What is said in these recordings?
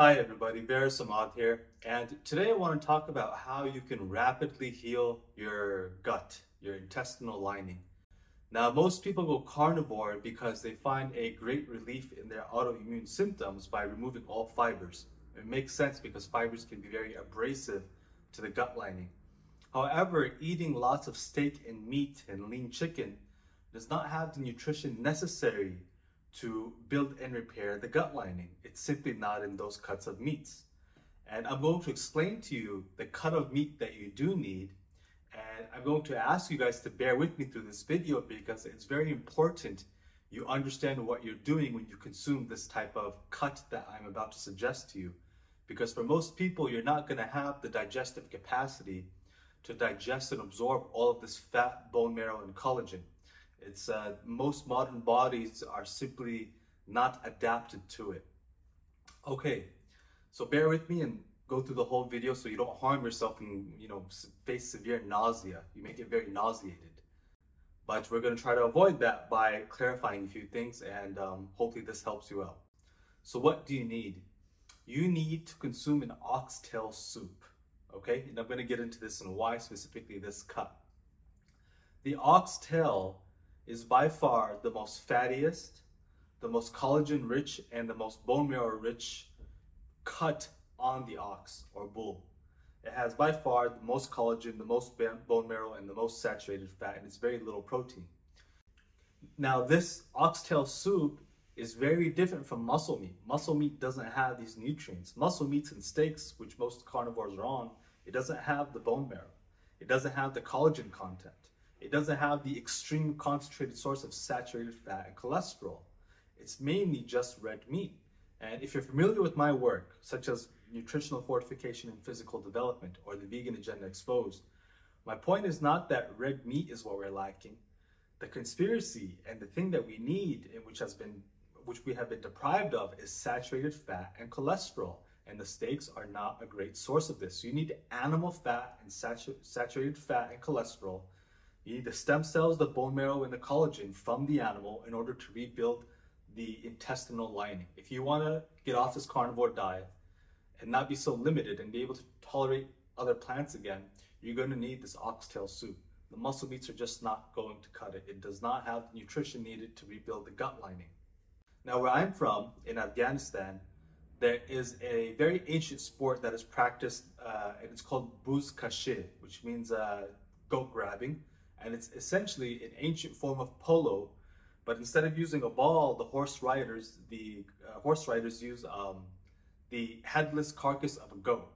Hi everybody, Varis Ahmad here, and today I want to talk about how you can rapidly heal your gut, your intestinal lining. Now, most people go carnivore because they find a great relief in their autoimmune symptoms by removing all fibers. It makes sense because fibers can be very abrasive to the gut lining. However, eating lots of steak and meat and lean chicken does not have the nutrition necessary to build and repair the gut lining. It's simply not in those cuts of meats. And I'm going to explain to you the cut of meat that you do need. And I'm going to ask you guys to bear with me through this video because it's very important you understand what you're doing when you consume this type of cut that I'm about to suggest to you. Because for most people, you're not going to have the digestive capacity to digest and absorb all of this fat, bone marrow, and collagen. It's uh, most modern bodies are simply not adapted to it. Okay, so bear with me and go through the whole video so you don't harm yourself and you know face severe nausea. You may get very nauseated. But we're going to try to avoid that by clarifying a few things and um, hopefully this helps you out. So what do you need? You need to consume an oxtail soup. Okay, and I'm going to get into this and why specifically this cut. The oxtail is by far the most fattiest, the most collagen rich, and the most bone marrow rich cut on the ox or bull. It has by far the most collagen, the most bone marrow, and the most saturated fat, and it's very little protein. Now, this oxtail soup is very different from muscle meat. Muscle meat doesn't have these nutrients. Muscle meats and steaks, which most carnivores are on, it doesn't have the bone marrow. It doesn't have the collagen content. It doesn't have the extreme concentrated source of saturated fat and cholesterol. It's mainly just red meat. And if you're familiar with my work, such as nutritional fortification and physical development or the vegan agenda exposed, my point is not that red meat is what we're lacking. The conspiracy and the thing that we need and which has been which we have been deprived of is saturated fat and cholesterol. And the steaks are not a great source of this. So you need animal fat and saturated fat and cholesterol you need the stem cells, the bone marrow, and the collagen from the animal in order to rebuild the intestinal lining. If you want to get off this carnivore diet and not be so limited and be able to tolerate other plants again, you're going to need this oxtail soup. The muscle meats are just not going to cut it. It does not have the nutrition needed to rebuild the gut lining. Now, where I'm from, in Afghanistan, there is a very ancient sport that is practiced, uh, and it's called buzkashi, which means uh, goat grabbing and it's essentially an ancient form of polo. But instead of using a ball, the horse riders, the uh, horse riders use um, the headless carcass of a goat.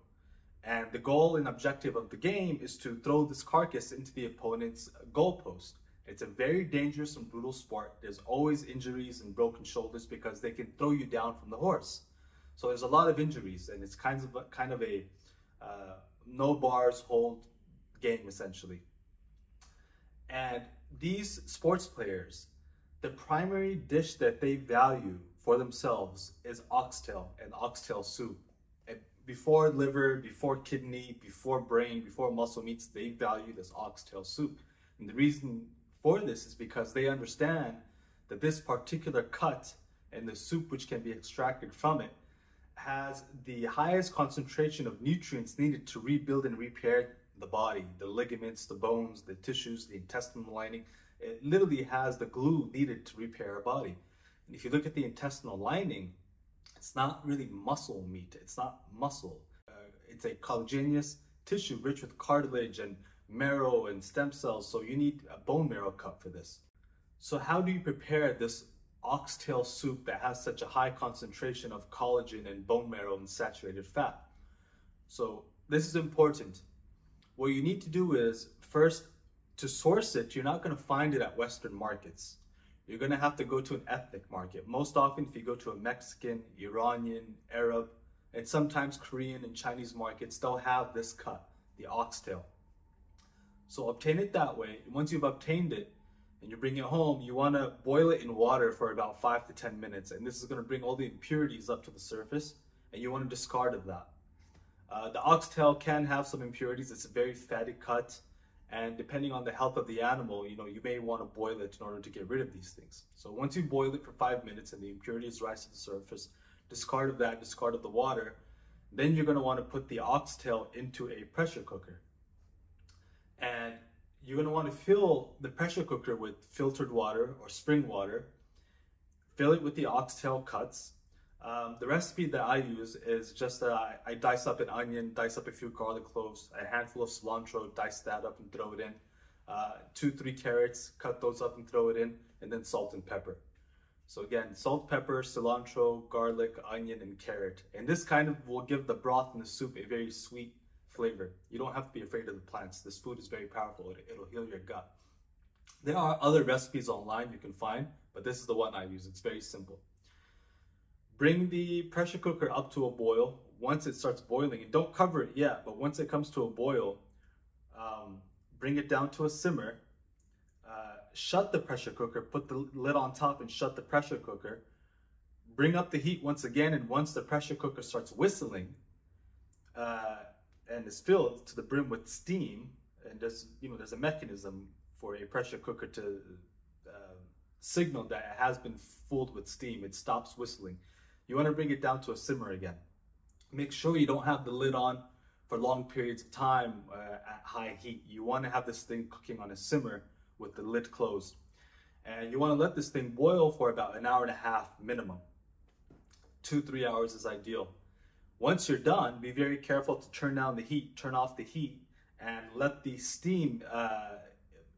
And the goal and objective of the game is to throw this carcass into the opponent's goalpost. It's a very dangerous and brutal sport. There's always injuries and broken shoulders because they can throw you down from the horse. So there's a lot of injuries, and it's kind of a, kind of a uh, no bars hold game essentially. And these sports players, the primary dish that they value for themselves is oxtail and oxtail soup. And before liver, before kidney, before brain, before muscle meats, they value this oxtail soup. And the reason for this is because they understand that this particular cut and the soup which can be extracted from it has the highest concentration of nutrients needed to rebuild and repair the body, the ligaments, the bones, the tissues, the intestinal lining. It literally has the glue needed to repair a body. And if you look at the intestinal lining, it's not really muscle meat. It's not muscle. Uh, it's a collagenous tissue rich with cartilage and marrow and stem cells. So you need a bone marrow cup for this. So how do you prepare this oxtail soup that has such a high concentration of collagen and bone marrow and saturated fat? So this is important what you need to do is first to source it, you're not going to find it at Western markets. You're going to have to go to an ethnic market. Most often, if you go to a Mexican, Iranian, Arab, and sometimes Korean and Chinese markets, they'll have this cut, the oxtail. So obtain it that way. Once you've obtained it and you bring it home, you want to boil it in water for about five to 10 minutes. And this is going to bring all the impurities up to the surface and you want to discard of that. Uh, the oxtail can have some impurities. It's a very fatty cut. And depending on the health of the animal, you know, you may want to boil it in order to get rid of these things. So once you boil it for five minutes and the impurities rise to the surface, discard of that, discard of the water. Then you're going to want to put the oxtail into a pressure cooker. And you're going to want to fill the pressure cooker with filtered water or spring water. Fill it with the oxtail cuts. Um, the recipe that I use is just that I, I, dice up an onion, dice up a few garlic cloves, a handful of cilantro, dice that up and throw it in. Uh, two, three carrots, cut those up and throw it in, and then salt and pepper. So again, salt, pepper, cilantro, garlic, onion, and carrot. And this kind of will give the broth in the soup a very sweet flavor. You don't have to be afraid of the plants. This food is very powerful. It, it'll heal your gut. There are other recipes online you can find, but this is the one I use. It's very simple. Bring the pressure cooker up to a boil. Once it starts boiling, and don't cover it yet, but once it comes to a boil, um, bring it down to a simmer shut the pressure cooker, put the lid on top and shut the pressure cooker. Bring up the heat once again, and once the pressure cooker starts whistling uh, and is filled to the brim with steam, and there's you know there's a mechanism for a pressure cooker to uh, signal that it has been filled with steam. It stops whistling. You want to bring it down to a simmer again. Make sure you don't have the lid on for long periods of time uh, at high heat. You want to have this thing cooking on a simmer with the lid closed. And you want to let this thing boil for about an hour and a half minimum. Two, three hours is ideal. Once you're done, be very careful to turn down the heat, turn off the heat, and let the steam uh,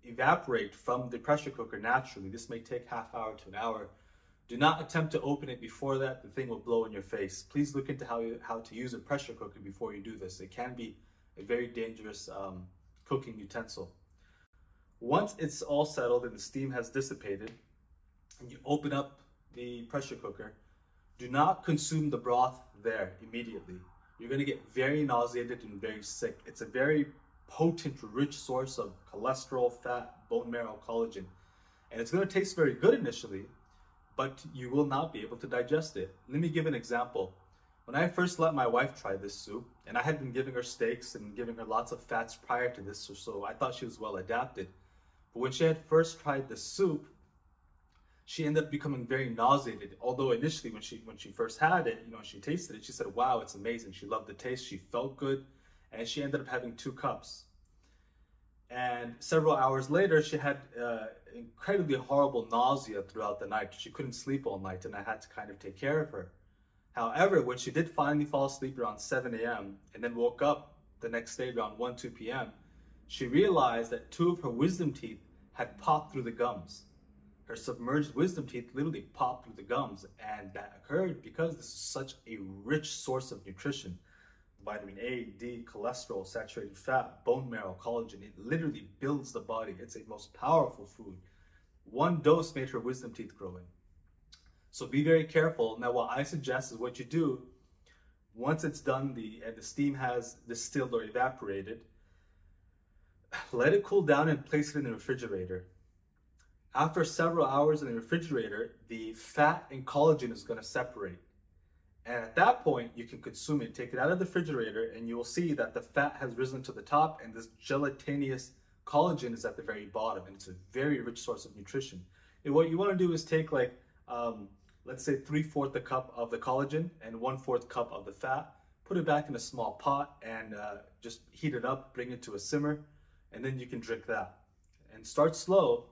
evaporate from the pressure cooker naturally. This may take half hour to an hour. Do not attempt to open it before that. The thing will blow in your face. Please look into how, you, how to use a pressure cooker before you do this. It can be a very dangerous um, cooking utensil. Once it's all settled and the steam has dissipated, and you open up the pressure cooker, do not consume the broth there immediately. You're going to get very nauseated and very sick. It's a very potent, rich source of cholesterol, fat, bone marrow, collagen. And it's going to taste very good initially, but you will not be able to digest it. Let me give an example. When I first let my wife try this soup, and I had been giving her steaks and giving her lots of fats prior to this, so I thought she was well adapted. But when she had first tried the soup, she ended up becoming very nauseated. Although initially, when she when she first had it, you know, she tasted it, she said, "Wow, it's amazing." She loved the taste. She felt good, and she ended up having two cups. And several hours later, she had uh, incredibly horrible nausea throughout the night. She couldn't sleep all night, and I had to kind of take care of her. However, when she did finally fall asleep around 7 a.m. and then woke up the next day around 1, 2 p.m., she realized that two of her wisdom teeth had popped through the gums. Her submerged wisdom teeth literally popped through the gums, and that occurred because this is such a rich source of nutrition. Vitamin A, D, cholesterol, saturated fat, bone marrow, collagen. It literally builds the body. It's a most powerful food. One dose made her wisdom teeth grow in. So be very careful. Now, what I suggest is what you do once it's done, the and the steam has distilled or evaporated let it cool down and place it in the refrigerator. After several hours in the refrigerator, the fat and collagen is going to separate. And at that point, you can consume it. Take it out of the refrigerator, and you will see that the fat has risen to the top, and this gelatinous collagen is at the very bottom. And it's a very rich source of nutrition. And what you want to do is take, like, um, let's say three fourth a cup of the collagen and one fourth cup of the fat. Put it back in a small pot and uh, just heat it up. Bring it to a simmer and then you can drink that. And start slow.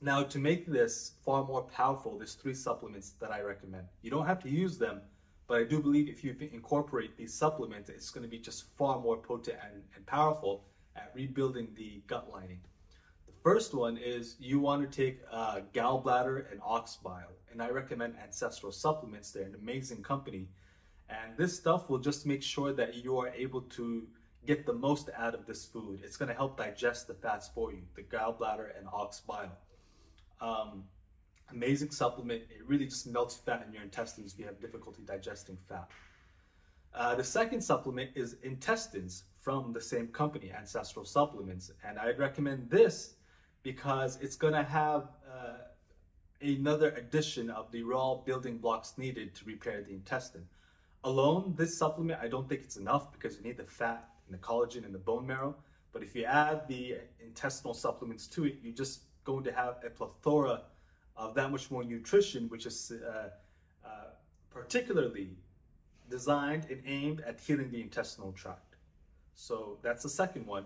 Now, to make this far more powerful, there's three supplements that I recommend. You don't have to use them, but I do believe if you incorporate these supplements, it's going to be just far more potent and, and powerful at rebuilding the gut lining. The first one is you want to take uh, gallbladder and ox bile, and I recommend Ancestral Supplements. They're an amazing company, and this stuff will just make sure that you are able to get the most out of this food. It's going to help digest the fats for you, the gallbladder and ox bile. Um, amazing supplement. It really just melts fat in your intestines if you have difficulty digesting fat. Uh, the second supplement is intestines from the same company, Ancestral Supplements. And I'd recommend this because it's going to have uh, another addition of the raw building blocks needed to repair the intestine. Alone, this supplement, I don't think it's enough because you need the fat and the collagen and the bone marrow. But if you add the intestinal supplements to it, you're just going to have a plethora of that much more nutrition, which is uh, uh, particularly designed and aimed at healing the intestinal tract. So that's the second one.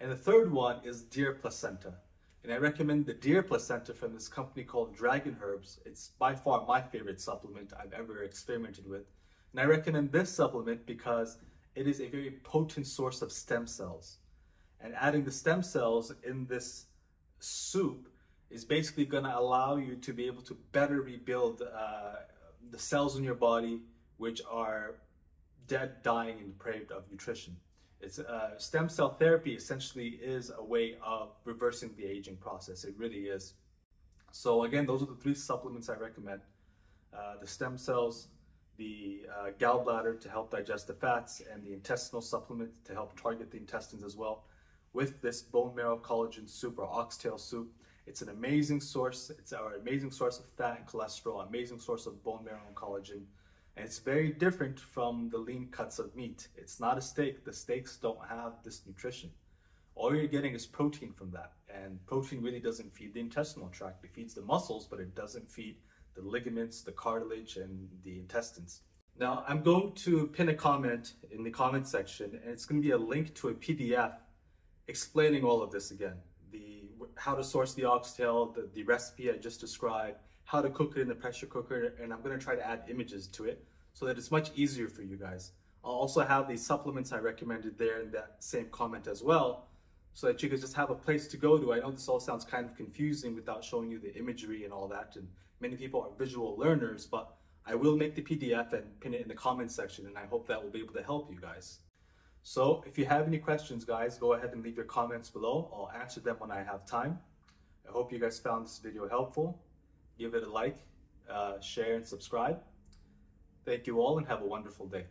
And the third one is deer placenta. And I recommend the deer placenta from this company called Dragon Herbs. It's by far my favorite supplement I've ever experimented with. And I recommend this supplement because it is a very potent source of stem cells. And adding the stem cells in this soup is basically going to allow you to be able to better rebuild uh, the cells in your body which are dead, dying, and depraved of nutrition. It's uh, stem cell therapy essentially is a way of reversing the aging process. It really is. So again, those are the three supplements I recommend. Uh, the stem cells, the uh, gallbladder to help digest the fats, and the intestinal supplement to help target the intestines as well. With this bone marrow collagen soup or oxtail soup, it's an amazing source. It's our amazing source of fat and cholesterol, amazing source of bone marrow and collagen. And it's very different from the lean cuts of meat. It's not a steak. The steaks don't have this nutrition. All you're getting is protein from that. And protein really doesn't feed the intestinal tract. It feeds the muscles, but it doesn't feed the ligaments, the cartilage, and the intestines. Now, I'm going to pin a comment in the comment section, and it's going to be a link to a PDF explaining all of this again. How to source the oxtail, the, the recipe I just described, how to cook it in the pressure cooker, and I'm gonna try to add images to it so that it's much easier for you guys. I'll also have the supplements I recommended there in that same comment as well, so that you can just have a place to go to. I know this all sounds kind of confusing without showing you the imagery and all that, and many people are visual learners, but I will make the PDF and pin it in the comment section, and I hope that will be able to help you guys. So if you have any questions, guys, go ahead and leave your comments below. I'll answer them when I have time. I hope you guys found this video helpful give it a like, uh, share, and subscribe. Thank you all and have a wonderful day.